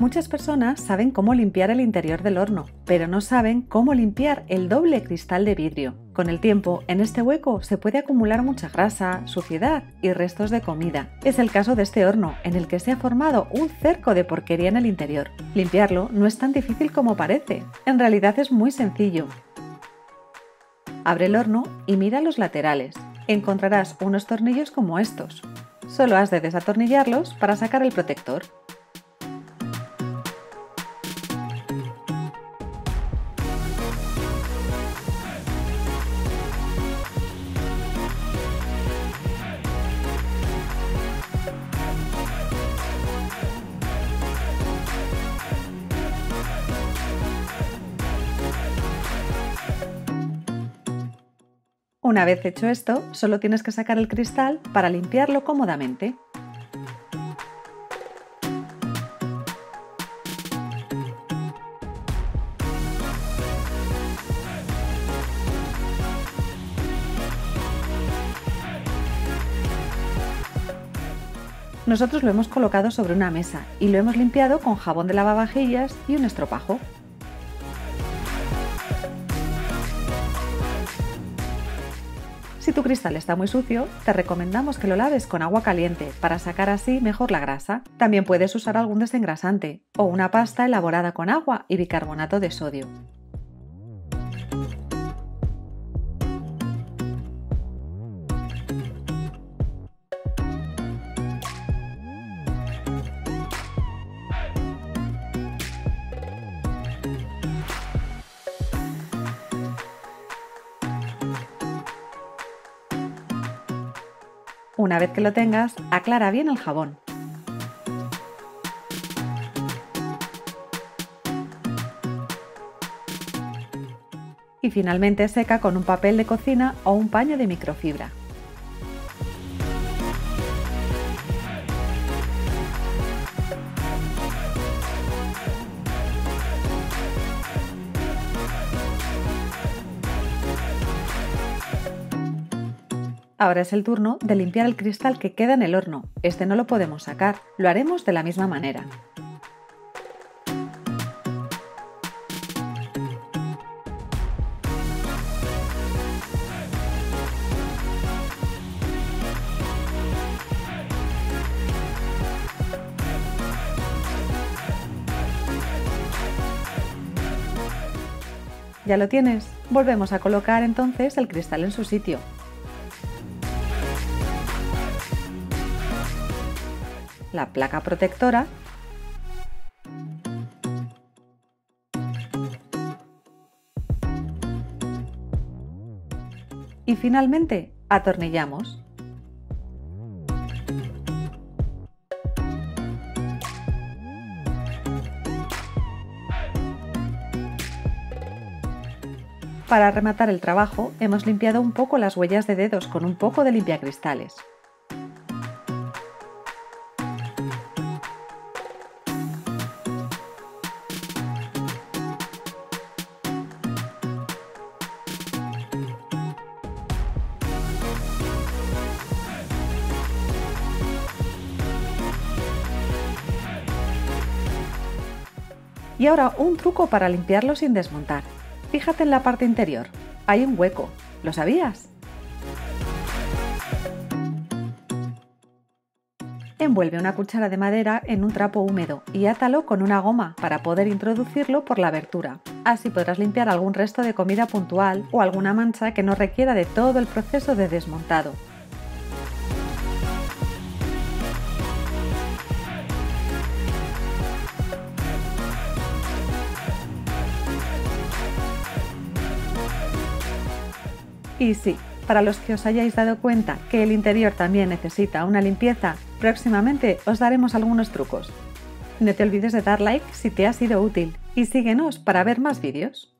Muchas personas saben cómo limpiar el interior del horno, pero no saben cómo limpiar el doble cristal de vidrio. Con el tiempo, en este hueco se puede acumular mucha grasa, suciedad y restos de comida. Es el caso de este horno, en el que se ha formado un cerco de porquería en el interior. Limpiarlo no es tan difícil como parece. En realidad es muy sencillo. Abre el horno y mira los laterales. Encontrarás unos tornillos como estos. Solo has de desatornillarlos para sacar el protector. Una vez hecho esto, solo tienes que sacar el cristal para limpiarlo cómodamente. Nosotros lo hemos colocado sobre una mesa y lo hemos limpiado con jabón de lavavajillas y un estropajo. Si tu cristal está muy sucio, te recomendamos que lo laves con agua caliente para sacar así mejor la grasa. También puedes usar algún desengrasante o una pasta elaborada con agua y bicarbonato de sodio. Una vez que lo tengas, aclara bien el jabón. Y finalmente seca con un papel de cocina o un paño de microfibra. Ahora es el turno de limpiar el cristal que queda en el horno. Este no lo podemos sacar, lo haremos de la misma manera. ¿Ya lo tienes? Volvemos a colocar entonces el cristal en su sitio. La placa protectora y finalmente atornillamos. Para rematar el trabajo, hemos limpiado un poco las huellas de dedos con un poco de limpiacristales. Y ahora un truco para limpiarlo sin desmontar. Fíjate en la parte interior. Hay un hueco. ¿Lo sabías? Envuelve una cuchara de madera en un trapo húmedo y átalo con una goma para poder introducirlo por la abertura. Así podrás limpiar algún resto de comida puntual o alguna mancha que no requiera de todo el proceso de desmontado. Y sí, para los que os hayáis dado cuenta que el interior también necesita una limpieza, próximamente os daremos algunos trucos. No te olvides de dar like si te ha sido útil y síguenos para ver más vídeos.